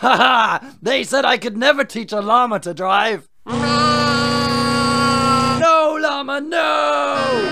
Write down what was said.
Ha ha! They said I could never teach a llama to drive. No, llama, no!